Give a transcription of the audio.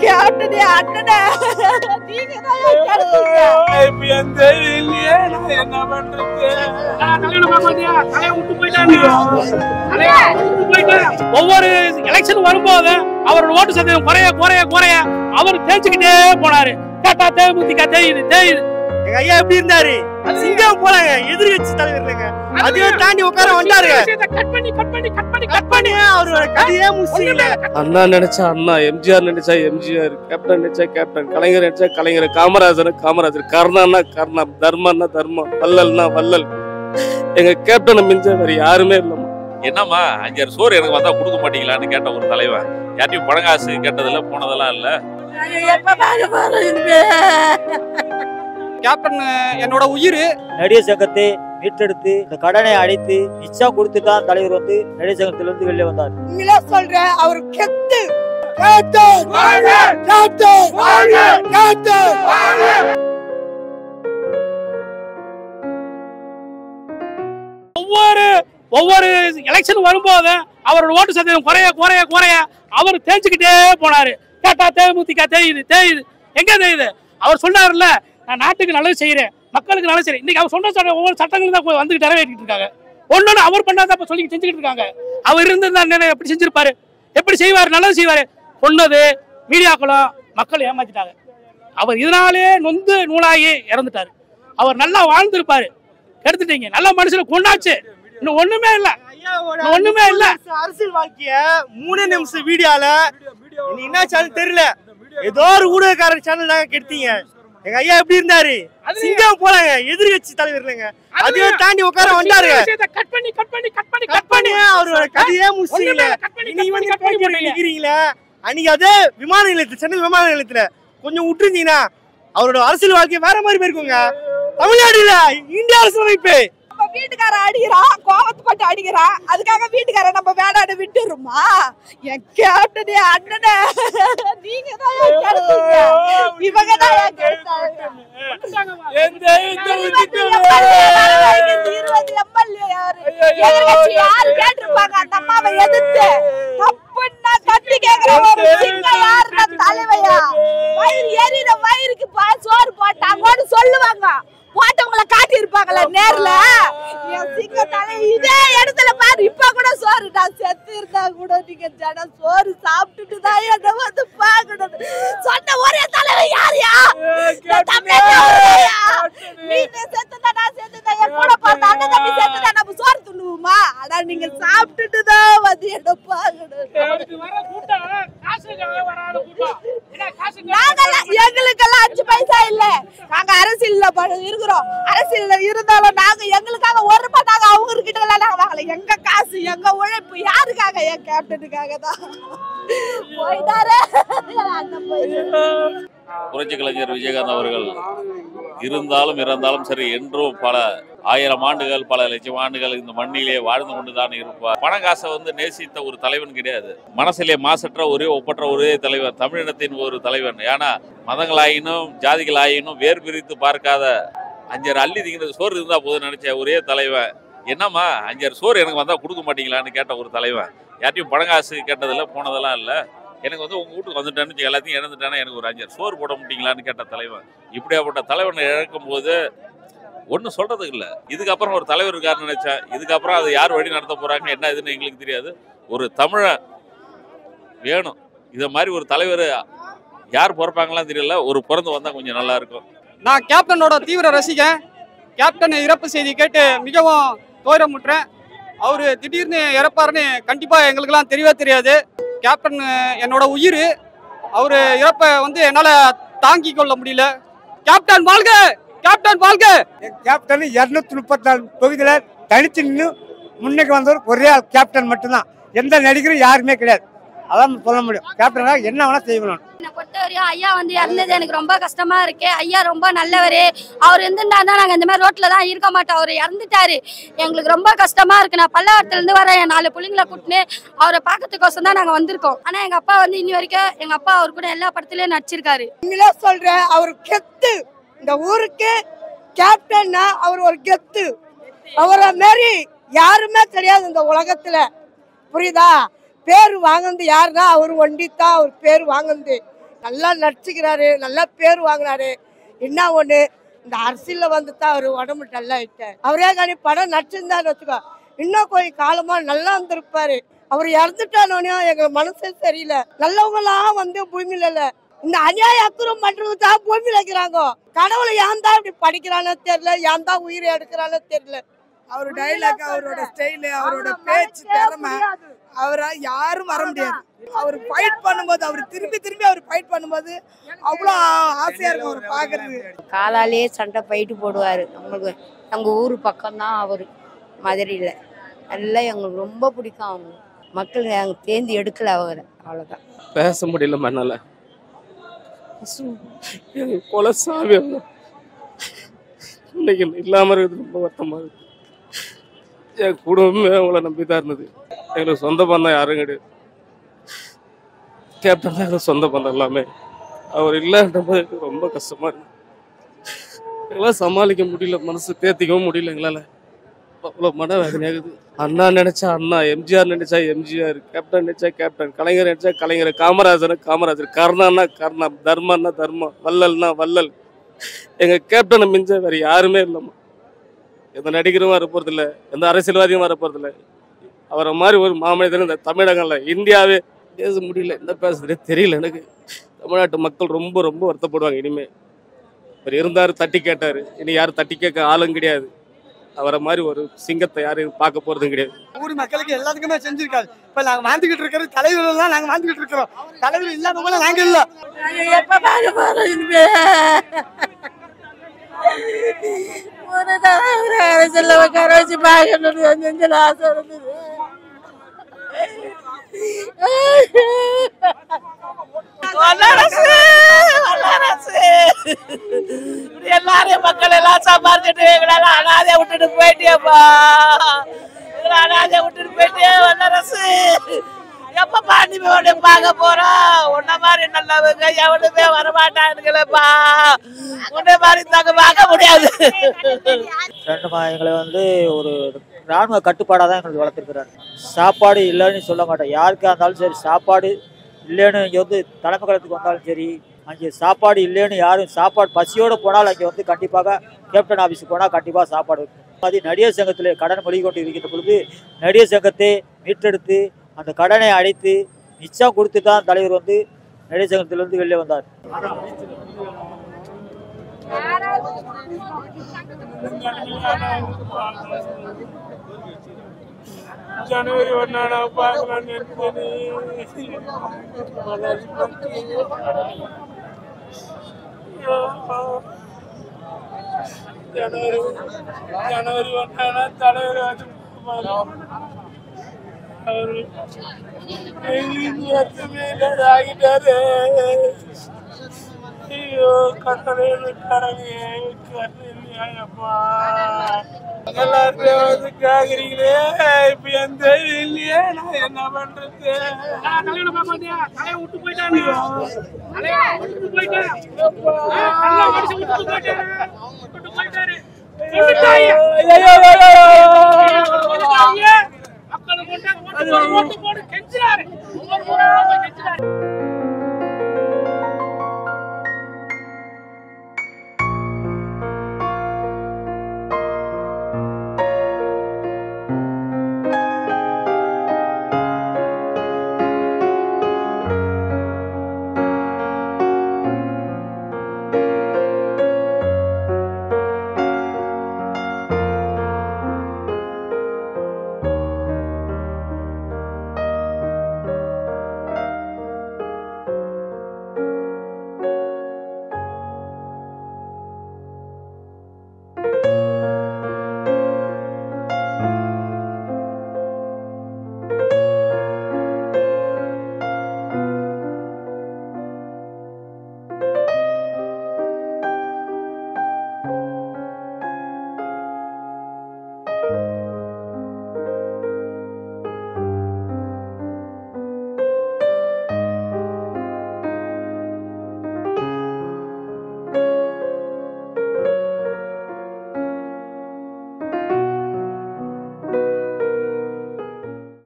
கேப்டனே அண்ணனே நீங்க தான் என் தெய்வம் இல்லையே நான் என்ன பண்றது ஒவ்வொரு எலெக்ஷன் வரும்போது அவரோட ஓட்டு சதவீதம் குறைய குறைய குறைய அவர் தேய்ச்சிக்கிட்டே போனாரு. கேட்டா தேமுதிக தேயுது தேயுது எங்க ஐயா எப்படி இருந்தாரு? சிங்கம் போலாங்க. எதிர்கட்சி தலைவர்லங்க அதையும் தாண்டி உட்கார வந்தாருங்க கட் பண்ணி கட் பண்ணி கட் பண்ணி கட் பண்ணி அவரோட கதையே முசிக்கல அண்ணா நினைச்சா அண்ணா எம்ஜிஆர் நினைச்சா எம்ஜிஆர் கேப்டன் நினைச்சா கேப்டன் கலைஞர் நினைச்சா கலைஞர் காமராஜர் காமராஜர் கர்ணான்னா கர்ணா தர்மன்னா தர்மம் வள்ளல்னா வள்ளல். எங்க கேப்டனை மிஞ்ச வேற யாருமே இல்லம்மா. என்னம்மா அஞ்சாறு சோறு எனக்கு வந்தா கொடுக்க மாட்டீங்களான்னு கேட்ட ஒரு தலைவன். யார்ட்டையும் பணங்காசு கேட்டதில்ல போனதெல்லாம் இல்ல. எப்ப கேப்டன் என்னோட உயிர். நடிகர் சங்கத்தை மீட்டெடுத்து இந்த கடனை அடைத்து நிச்சயம் கொடுத்து தான் தலைவர் வந்து நடிகர் சங்கத்திலிருந்து வெளியே வந்தார். உண்மையிலே சொல்றேன் அவர் கெத்து. ஒவ்வொரு ஒவ்வொரு எலெக்ஷன் வரும்போது அவரோட ஓட்டு சதவீதம் குறைய குறைய குறைய அவர் தேய்ச்சிக்கிட்டே போனாரு. கேட்டா தேமுதிக தேயுது தேயுது. எங்க தேயுது? அவர் சொன்னாருல்ல நான் நாட்டுக்கு நல்லது செய்யறேன் மக்களுக்கு நல்லது செய்யறேன் இன்னைக்கு அவர் சொன்ன ஒவ்வொரு சட்டங்களும் தான் வந்து நிறைவேற்றிட்டு இருக்காங்க. ஒன்னொன்னு அவர் பண்ணாத இப்ப சொல்லி செஞ்சுக்கிட்டு இருக்காங்க. அவர் இருந்திருந்தா என்ன எப்படி செஞ்சிருப்பாரு? எப்படி செய்வாரு? நல்லது செய்வாரு. சொன்னது மீடியாக்களும் மக்கள் ஏமாத்திட்டாங்க. அவர் இதனாலே நொந்து நூலாகி இறந்துட்டாரு. அவர் நல்லா வாழ்ந்திருப்பாரு. கெடுத்துட்டீங்க. நல்ல மனுஷனை கொண்டாச்சு. இன்னும் ஒண்ணுமே இல்ல. ஒண்ணுமே இல்ல. அரசியல் வாழ்க்கைய மூணு நிமிஷம் வீடியோல. என்ன சேனல் தெரியல. ஏதோ ஒரு ஊடகக்காரன் சேனல் தாங்க கெடுத்தீங்க. எங்க ஐயா எப்படி இருந்தாரு? சிங்கம் போலாங்க எதிர்கட்சி தலைவர்லங்க அதையும் தாண்டி உட்கார வந்தாருங்க. கட் பண்ணி கட் பண்ணி கட் பண்ணி கட் பண்ணி. அவரோட கதையே முசிக்கல கட் பண்ணி போட்டு நிக்கிறீங்களே? அன்னைக்கு அதே விமான நிலையத்துல சென்னை விமான நிலையத்துல கொஞ்சம் விட்டுருந்தீங்கன்னா அவரோட அரசியல் வாழ்க்கை வேற மாதிரி போயிருக்குங்க. தமிழ்நாடு இல்ல இந்திய அரசியலமைப்பு. நம்ம வீட்டுக்காரன் அடிக்கிறான் கோவத்துப்பட்டு அடிக்கிறான் அதுக்காக வீட்டுக்காரன் நம்ம வேடாட விட்டுருமா என் கேப்டனே அண்ணனே. நீங்க தான் இவங்க தான் இருபது எம்எல்ஏ யாரு? எதிர்கட்சி யாரு கேட்டிருப்பாங்க? அந்த அம்மாவை எதிர்த்து தப்புன்னா தட்டி கேக்குற ஒரு சிங்க யாருன்னா தலைவையா வயிறு எரியிற வயிறுக்கு பா- சோறு போட்டாங்கன்னு சொல்லுவாங்க போட்டவங்கள காட்டி இருப்பாங்களா நேர்ல என் சிங்க தலை இதே இடத்துல பாரு இப்ப கூட சோறு நான் செத்து இருந்தா கூட நீங்க ஜனம் சோறு சாப்பிட்டுட்டு தான் என்ன வந்து பாக்கணும் சொன்ன ஒரே தலைவர் யாருயா? இந்த தமிழ்நாட்டுல ஒருவரையா? நீங்க செத்துதா நான் செத்துதா என் கூட பிறந்த அண்ணன் தம்பி செத்துதா நம்ம சோறு துண்ணுவோமா ஆனா நீங்க சாப்பிட்டுட்டு தான் வந்து என்ன பாக்கணும் வர கூட்டம் காசுக்காக வராத கூட்டம் என்ன காசுக்கு நாங்கெல்லாம் எங்களுக்கெல்லாம் அஞ்சு பைசா இல்ல நாங்க அரசியல்ல ப- இருக்கிறோம். அரசியல்ல இருந்தாலும் நாங்க எங்களுக்காக ஒரு ரூபாய் நாங்க அவங்க கிட்ட எல்லாம் நாங்க வாங்கல. எங்க காசு எங்க உழைப்பு யாருக்காக என் கேப்டனுக்காக தான்? போயிட்டாரு. புரட்சி கலைஞர் விஜயகாந்த் அவர்கள் இருந்தாலும் இறந்தாலும் சரி என்றும் பல ஆயிரம் ஆண்டுகள் பல லட்சம் ஆண்டுகள் இந்த மண்ணிலே வாழ்ந்து கொண்டுதான் இருப்பார். பணங்காசை வந்து நேசித்த ஒரு தலைவன் கிடையாது. மனசிலே மாசற்ற ஒரே ஒப்பற்ற ஒரே தலைவர் தமிழினத்தின் ஒரு தலைவன். ஏன்னா மதங்களாயினும் ஜாதிகளாயினும் வேர் பிரித்து பார்க்காத அஞ்சர் அள்ளி திங்கிற சோறு இருந்தா போதும் நினைச்ச ஒரே தலைவன். என்னம்மா அஞ்சர் சோறு எனக்கு வந்தால் கொடுக்க மாட்டீங்களான்னு கேட்ட ஒரு தலைவன். யார்ட்டையும் பணங்காசு கேட்டதில்ல போனதெல்லாம் இல்லை. எனக்கு வந்து உங்கள் வீட்டுக்கு வந்துட்டேன்னு எல்லாத்தையும் இழந்துட்டேன்னா எனக்கு ஒரு அஞ்சாறு சோறு போட மாட்டீங்களான்னு கேட்ட தலைவன். இப்படியாப்பட்ட தலைவனை இழக்கும் போது ஒன்றும் சொல்கிறது இல்லை. இதுக்கப்புறம் ஒரு தலைவர் இருக்காருன்னு நினச்சேன் இதுக்கப்புறம் அதை யார் வழி நடத்த போகிறாங்க என்ன இதுன்னு எங்களுக்கு தெரியாது. ஒரு தமிழை வேணும். இதை மாதிரி ஒரு தலைவர் யார் பிறப்பாங்களாம் தெரியல. ஒரு பிறந்து வந்தால் கொஞ்சம் நல்லா இருக்கும். நான் கேப்டனோட தீவிர ரசிகன். கேப்டன் இறப்பு செய்தி கேட்டு மிகவும் துயரமுற்றேன். அவர் திடீர்னு இறப்பாருன்னு கண்டிப்பாக எங்களுக்கெல்லாம் தெரியவே தெரியாது. கேப்டன் என்னோட உயிர். அவர் இறப்பை வந்து என்னால் தாங்கி கொள்ள முடியல. கேப்டன் வாழ்க! கேப்டன் வாழ்க கேப்டன் இருநூத்தி முப்பத்தி நாலு தொகுதியில தனித்து நின்று முன்னுக்கு வந்தவர் ஒரே ஆள் கேப்டன் மட்டும்தான். எந்த நடிகரும் யாருமே கிடையாது. அதான் சொல்ல முடியும். கேப்டனாக என்ன வேணா செய்யணும் என்னை பொறுத்தவரையும் ஐயா வந்து இறந்தது எனக்கு ரொம்ப கஷ்டமா இருக்கு. ஐயா ரொம்ப நல்லவர். அவர் இருந்திருந்தா தான் நாங்க இந்த மாதிரி ரோட்ல தான் இருக்க மாட்டோம். அவர் இறந்துட்டாரு. எங்களுக்கு ரொம்ப கஷ்டமா இருக்கு. நான் பல்லாவரத்துல இருந்து வரேன். என் நாலு பிள்ளைங்களை கூட்டின்னு அவரை பார்க்கறதுக்கோசம் தான் நாங்க வந்திருக்கோம். ஆனா எங்க அப்பா வந்து இன்னி வரைக்கும் எங்க அப்பா அவர் கூட எல்லா படத்துலயும் நடிச்சிருக்காரு. சொல்றேன் அவர் கெத்து. இந்த ஊருக்கு கேப்டன்னா அவர் ஒரு கெத்து. அவரை மாரி யாருமே தெரியாது இந்த உலகத்துல. புரியுதா? பேர் வாங்கினது யாருன்னா அவர் ஒண்டித்தான் அவர் பேர் வாங்கினது. நல்லா நடிச்சுக்கிறாரு நல்லா பேர் வாங்கினாரு. என்ன ஒண்ணு? இந்த அரசியலில் வந்து தான் அவர் உடம்பு நல்லா ஆயிட்டார் அவரே காணி படம் நடிச்சிருந்தான்னு வச்சுக்கோ. இன்னும் கொஞ்சம் காலமா நல்லா இருந்திருப்பாரு. அவர் இறந்துட்டானோனே எங்கள் மனசே சரியில்லை. நல்லவங்களாம் வந்து பூமியில இல்லை. இந்த அநியாய அக்குறம் பண்றது தான் பூமியில இருக்கிறாங்க கடவுளை ஏன் தான் இப்படி படிக்கிறானோ தெரியல ஏன் தான் உயிரை எடுக்கிறானோ தெரியல. அவர் டைலாக் அவரோட ஸ்டைலு அவரோட பேச்சு திறமை அவரை யாரும் வர முடியாது. அவர் ஃபைட் பண்ணும்போது அவர் திரும்பி திரும்பி அவர் ஃபைட் பண்ணும்போது அவ்வளோ ஆசையா இருக்கும் அவர் பார்க்கறது காலாலேயே சண்டை போயிட்டு போடுவார். நம்மளுக்கு எங்கள் ஊர் பக்கம்தான் அவர். மதுரையில். நல்லா எங்களுக்கு ரொம்ப பிடிக்கும் அவங்க. மக்கள் நாங்கள் தேர்ந்து எடுக்கல அவரை. அவ்வளோதான் பேச முடியல மண்ணால. கொலை சாவி அவங்க. இன்னைக்கு இல்லாமல் இருக்கிறது ரொம்ப வருத்தமாக இருக்கு. என் குடும்பமே அவங்கள நம்பி தான் இருந்தது. எங்களுக்கு சொந்த பந்தம் யாரும் கிடையாது. கேப்டன் தான் எங்களுக்கு சொந்த பந்தம் எல்லாமே. அவர் இல்லைன்ற ரொம்ப கஷ்டமாக இருந்தது எங்களால் சமாளிக்க முடியல மனசு தேர்த்திக்கவும் முடியல எங்களால். அவ்வளோ மன வேதனையாகுது அண்ணா நினைச்சா அண்ணா எம்ஜிஆர் நினைச்சா எம்ஜிஆர் கேப்டன் நினைச்சா கேப்டன் கலைஞர் நினைச்சா கலைஞர் காமராஜர் காமராஜர் கர்ணான்னா கர்ணா தர்மன்னா தர்மம் வல்லல்னா வல்லல் எங்க கேப்டனை மிஞ்ச வேற யாருமே இல்லைம்மா. எந்த நடிகரும் வர போறது இல்ல எந்த அரசியல்வாதியும் வர போறது இல்ல. அவரை மாதிரி ஒரு மாமனிதன் இந்த தமிழகம்ல இந்தியாவே பேச முடியல. என்ன பேசுறதே தெரியல எனக்கு. தமிழ்நாட்டு மக்கள் ரொம்ப ரொம்ப வருத்தப்படுவாங்க இனிமே. அவர் இருந்தாரு தட்டி கேட்டாரு. இனி யாரும் தட்டி கேட்க ஆளும் கிடையாது. அவரை மாதிரி ஒரு சிங்கத்தை யாரும் பார்க்க போறதும் கிடையாது. ஊர் மக்களுக்கு எல்லாத்துக்குமே செஞ்சிருக்காரு. இப்ப நாங்க வாழ்ந்துகிட்டு இருக்கிற தலைவர்கள் தான் நாங்க வாழ்ந்துகிட்டு இருக்கிறோம். தலைவர் இல்லாதவங்க நாங்க இல்ல. எப்ப பாக்க போறோம் இனிமே? ஒரு தடவை ஒரு அரசியல்ல உட்கார வச்சு பார்க்கணும்னு நெஞ்சில ஆசை இருந்தது. இப்படி எல்லாரையும் மக்கள் எல்லாம் சம்பாதிச்சுட்டு எங்களால அனாதைய விட்டுட்டு போயிட்டேப்பா எங்களை அனாதைய விட்டுட்டு போயிட்டே வல்லரசு எப்ப பாண்டி உன்னை பார்க்க போறோம்? உன்ன மாதிரி நல்லவங்க எவனுமே வரமாட்டானுங்களேப்பா. உன்ன மாதிரி தாங்க பார்க்க முடியாது. ரெண்டுமா எங்களை வந்து ஒரு ராணுவ கட்டுப்பாடாக தான் எங்களுக்கு வளர்த்துருக்குறாரு. சாப்பாடு இல்லைன்னு சொல்ல மாட்டோம். யாருக்கா இருந்தாலும் சரி சாப்பாடு இல்லைன்னு இங்கே வந்து தலைமை கழகத்துக்கு வந்தாலும் சரி அங்கே சாப்பாடு இல்லைன்னு யாரும் சாப்பாடு பசியோடு போனாலும் அங்கே வந்து கண்டிப்பாக கேப்டன் ஆஃபீஸுக்கு போனால் கண்டிப்பாக சாப்பாடு இருக்கும் அது நடிகர் சங்கத்தில் கடன் மொழி கொண்டு இருக்கின்ற பொழுது நடிகர் சங்கத்தை மீட்டெடுத்து அந்த கடனை அடைத்து மிச்சம் கொடுத்து தான் தலைவர் வந்து நடிகர் சங்கத்திலிருந்து வெளியே வந்தார். ஜனவரி ஒன்னானா பார்க்கலாம்னு நினைச்சேனே. ஜனவரி ஜனவரி ஒன்னானா தலைவர் வந்து அவரு எங்களுக்கு வருத்தமே இல்லாத ஆகிட்டாரு ஐயோ வந்து கேக்குறீங்களே இப்ப எந்த இல்லையே நான் என்ன பண்றது விட்டு போயிட்டானே போயிட்டான் போயிட்டாரு ஓட்டு